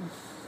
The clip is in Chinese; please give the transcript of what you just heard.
嗯。